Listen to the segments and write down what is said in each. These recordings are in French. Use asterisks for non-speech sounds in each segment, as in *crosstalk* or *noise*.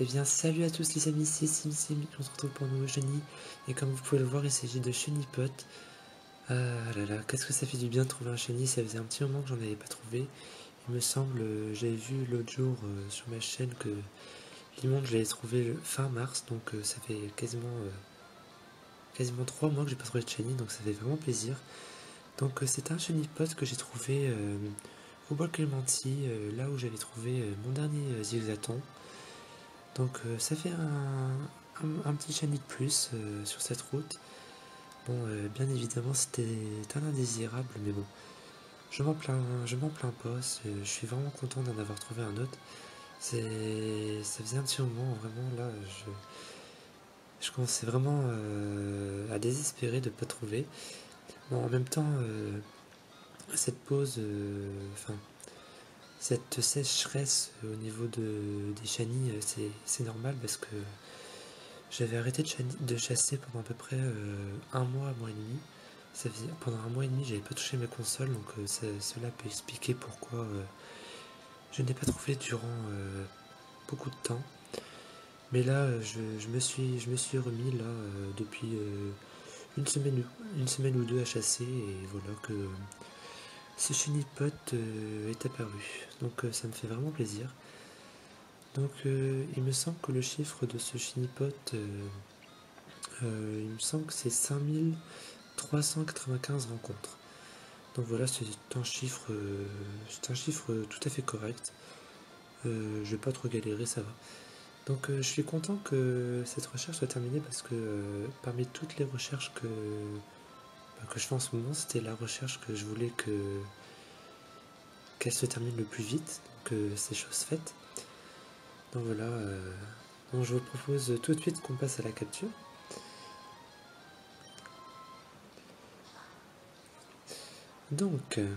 Eh bien, salut à tous les amis, c'est SimSim, on se retrouve pour un nouveau Chenille. Et comme vous pouvez le voir, il s'agit de Chenipot. Ah là là, qu'est-ce que ça fait du bien de trouver un Chenille, ça faisait un petit moment que j'en avais pas trouvé. Il me semble, euh, j'avais vu l'autre jour euh, sur ma chaîne que l'immonde je l'avais trouvé fin mars, donc euh, ça fait quasiment quasiment 3 mois que j'ai pas trouvé de Chenille, donc ça fait vraiment plaisir. Donc c'est un Chenipot que j'ai trouvé au bois Clémenti, là où j'avais trouvé mon dernier zigzaton. Donc euh, ça fait un, petit chenille de plus euh, sur cette route. Bon, euh, bien évidemment, c'était un indésirable, mais bon, je m'en plains, je m'en plains pas. Je suis vraiment content d'en avoir trouvé un autre. Ça faisait un petit moment, vraiment là, je, je commençais vraiment à désespérer de ne pas trouver. Bon, en même temps, cette pause, cette sécheresse au niveau de, des chenilles, euh, c'est normal parce que j'avais arrêté de, chasser pendant à peu près euh, un mois, un mois et demi. Pendant un mois et demi, j'avais pas touché mes consoles, donc euh, cela peut expliquer pourquoi je n'ai pas trouvé durant beaucoup de temps. Mais là, je, me suis, je me suis remis là depuis une semaine, une semaine ou deux à chasser et voilà que ce chenipot euh, est apparu. Donc euh, ça me fait vraiment plaisir. Donc euh, il me semble que le chiffre de ce chenipot, il me semble que c'est 5395 rencontres. Donc voilà, c'est un chiffre, c'est un chiffre tout à fait correct. je vais pas trop galérer, ça va. Donc je suis content que cette recherche soit terminée parce que parmi toutes les recherches que que je fais en ce moment, c'était la recherche que je voulais que qu'elle se termine le plus vite, que ces choses faites. Donc voilà, euh, je vous propose tout de suite qu'on passe à la capture. Donc, euh,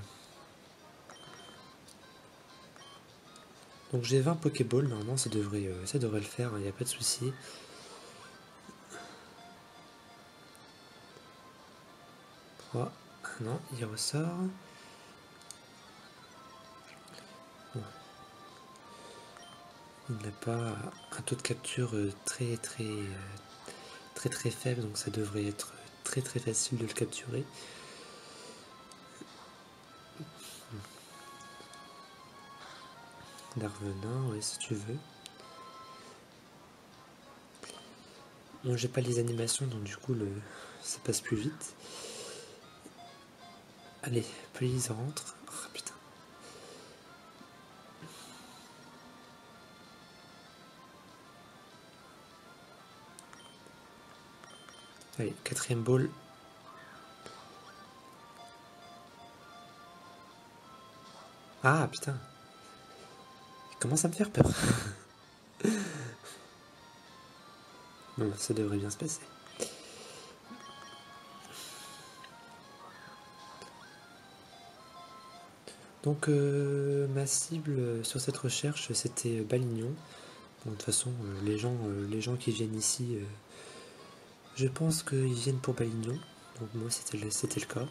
donc j'ai 20 Pokéballs, normalement ça devrait, euh, ça devrait le faire, il hein, n'y a pas de souci. Ah non, il ressort. Il n'a pas un taux de capture euh, très très euh, très très faible, donc ça devrait être très très facile de le capturer. Darvenin, oui si tu veux. Bon, j'ai pas les animations, donc du coup le ça passe plus vite. Allez, please rentre. Oh, putain. Allez, quatrième ball. Ah putain. Il commence à me faire peur. *laughs* bon, ça devrait bien se passer. Donc euh, ma cible sur cette recherche c'était Balignon. de toute façon euh, les, gens, euh, les gens qui viennent ici, je pense qu'ils viennent pour Balignon. Donc moi c'était le, cas.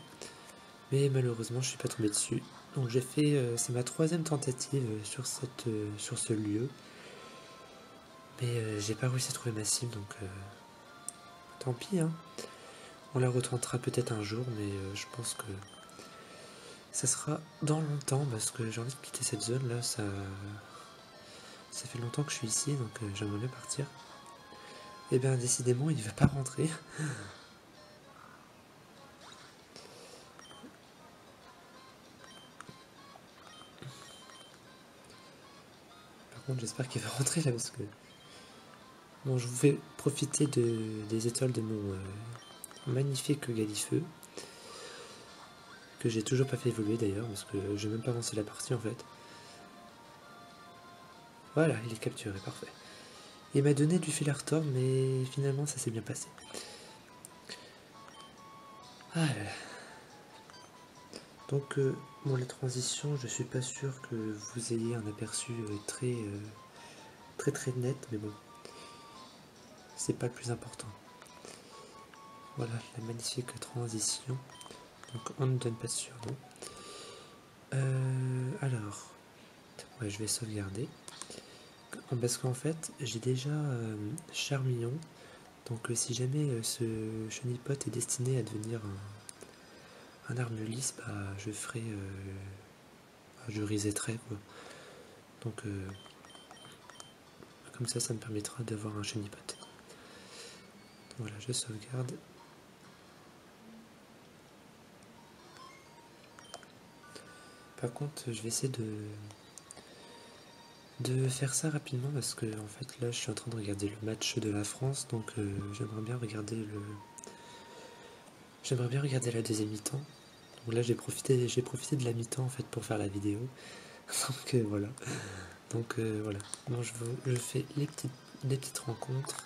Mais malheureusement je suis pas tombé dessus. Donc j'ai fait, c'est ma troisième tentative sur ce lieu. Mais j'ai pas réussi à trouver ma cible donc tant pis. Hein. On la retentera peut-être un jour mais je pense que ça sera dans longtemps parce que j'ai envie de quitter cette zone là. Ça, ça fait longtemps que je suis ici donc euh, j'aimerais bien partir. Et eh bien décidément il ne va pas rentrer. *laughs* Par contre j'espère qu'il va rentrer là parce que... Bon je vous fais profiter de, des étoiles de mon euh, magnifique galifeu que j'ai toujours pas fait évoluer d'ailleurs, parce que j'ai même pas lancé la partie en fait. Voilà, il est capturé, parfait. Il m'a donné du fil à retordre, mais finalement ça s'est bien passé. Ah Donc, euh, bon, la transition, je suis pas sûr que vous ayez un aperçu euh, très, euh, très très net, mais bon, c'est pas le plus important. Voilà la magnifique transition. On ne donne pas sur non. Euh, alors, je vais sauvegarder. parce qu'en fait, j'ai déjà euh, Charmillon. Donc si jamais ce chenipote est destiné à devenir un, un arme lisse, bah, je ferai... je resetterai quoi. Donc comme ça, ça me permettra d'avoir un chenipote. Voilà, je sauvegarde. Par contre, je vais essayer de, de faire ça rapidement parce que en fait là je suis en train de regarder le match de la France donc euh, j'aimerais bien regarder le j'aimerais bien regarder la deuxième mi-temps. Donc là j'ai profité j'ai profité de la mi-temps en fait pour faire la vidéo. *laughs* Donc euh, voilà. Donc euh, voilà. Je, je fais les petites les petites rencontres.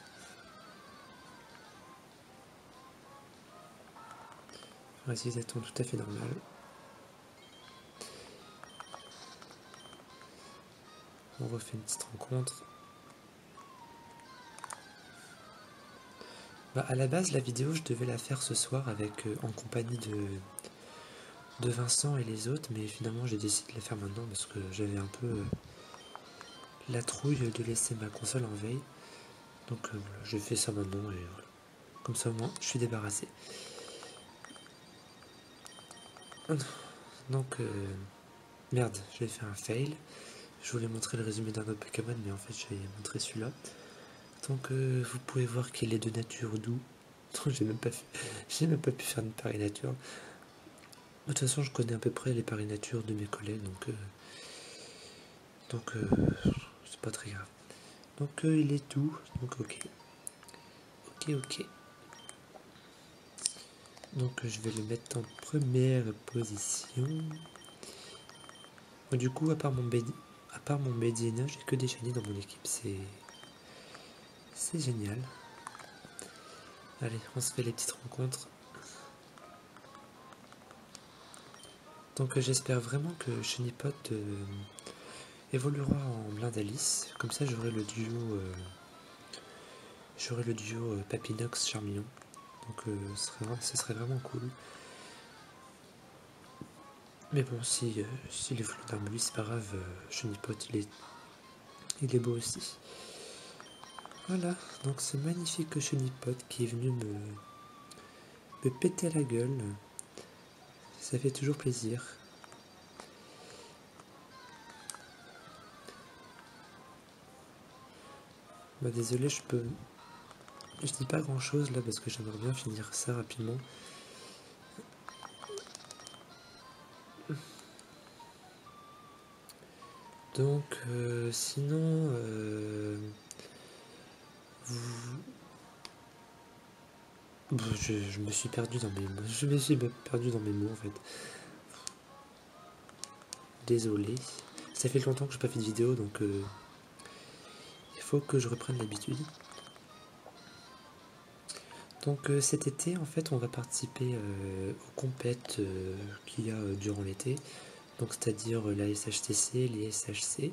Voici, tout à fait normal. On refait une petite rencontre. Bah, à la base, la vidéo, je devais la faire ce soir avec euh, en compagnie de, de Vincent et les autres, mais finalement, j'ai décidé de la faire maintenant parce que j'avais un peu euh, la trouille de laisser ma console en veille. Donc, euh, je fais ça maintenant et Comme ça, moi, je suis débarrassé. Donc, merde, j'ai fait un fail. Je voulais montrer le résumé d'un autre Pokémon, mais en fait, je vais montrer celui-là. Donc, euh, vous pouvez voir qu'il est de nature doux. *laughs* j'ai même pas même pas pu faire une pareille nature. De toute façon, je connais à peu près les pareilles nature de mes collègues, donc euh, donc euh, c'est pas très grave. Donc il est doux, donc ok, ok, ok. Donc je vais le mettre en première position. Du coup, à part mon à part mon Medina, j'ai que des dans mon équipe. C'est. Génial. Allez, on se fait les petites rencontres. Donc j'espère vraiment que Chenipot euh, évoluera en blind Alice. Comme ça j'aurai le duo euh, j'aurai le duo euh, Papinox Charmillon. Donc serait, ce serait vraiment cool. Mais bon, si, euh, si les fleurs lui c'est pas grave, euh, il est, il est beau aussi. Voilà, donc ce magnifique Chenipot qui est venu me, me péter la gueule. Ça fait toujours plaisir. Bah désolé, je peux... Je dis pas grand chose là parce que j'aimerais bien finir ça rapidement. Donc, euh, sinon, euh, je, me suis perdu dans mes mots. Je me suis perdu dans mes mots en fait. Désolé. Ça fait longtemps que je n'ai pas fait de vidéo, donc euh, il faut que je reprenne l'habitude. Donc cet été, en fait, on va participer aux compètes qu'il y a durant l'été donc c'est-à-dire euh, la SHTC, les SHC.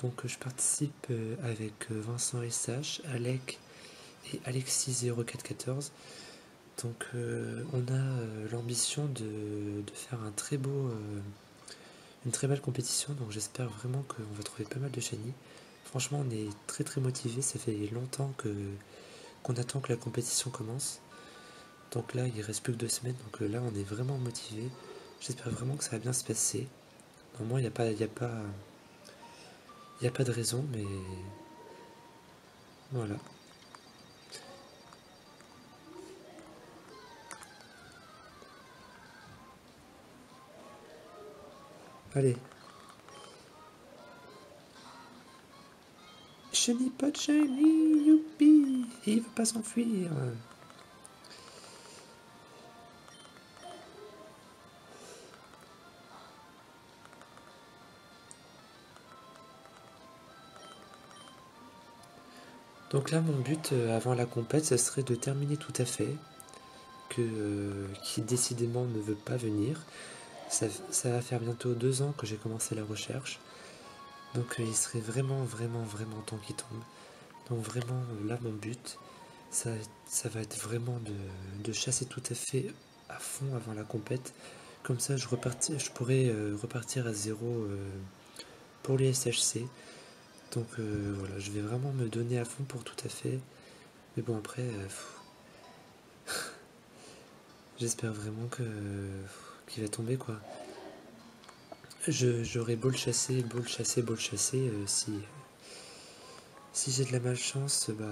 Donc euh, je participe euh, avec Vincent SH, Alec et Alexis0414. Donc on a l'ambition de, faire une très belle compétition. Donc j'espère vraiment qu'on va trouver pas mal de shiny. Franchement on est très très motivé. Ça fait longtemps qu'on attend que la compétition commence. Donc là il reste plus que deux semaines. Donc là on est vraiment motivé. J'espère vraiment que ça va bien se passer. Normalement, il n'y a pas, il a pas, il a pas de raison, mais voilà. Allez. Shiny pas de shiny, youpi Il veut pas s'enfuir. Donc là, mon but euh, avant la compète, ce serait de terminer tout à fait, que, euh, qui décidément ne veut pas venir. Ça, va faire bientôt deux ans que j'ai commencé la recherche. Donc euh, il serait vraiment, vraiment, vraiment temps qu'il tombe. Donc vraiment, là, mon but, ça, va être vraiment de, chasser tout à fait à fond avant la compète. Comme ça, je pourrais repartir à zéro pour les SHC. Donc euh, voilà, je vais vraiment me donner à fond pour tout à fait. Mais bon, après, euh, *laughs* j'espère vraiment que qu'il va tomber quoi. J'aurais beau le chasser, beau le chasser, beau le chasser, euh, si, si j'ai de la malchance, bah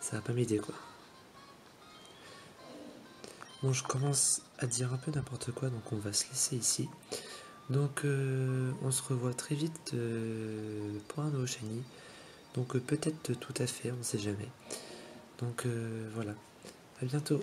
ça va pas m'aider quoi. Bon, je commence à dire un peu n'importe quoi, donc on va se laisser ici. Donc, euh, on se revoit très vite euh, pour un nouveau shiny. Donc, peut-être tout à fait, on ne sait jamais. Donc, voilà. À bientôt.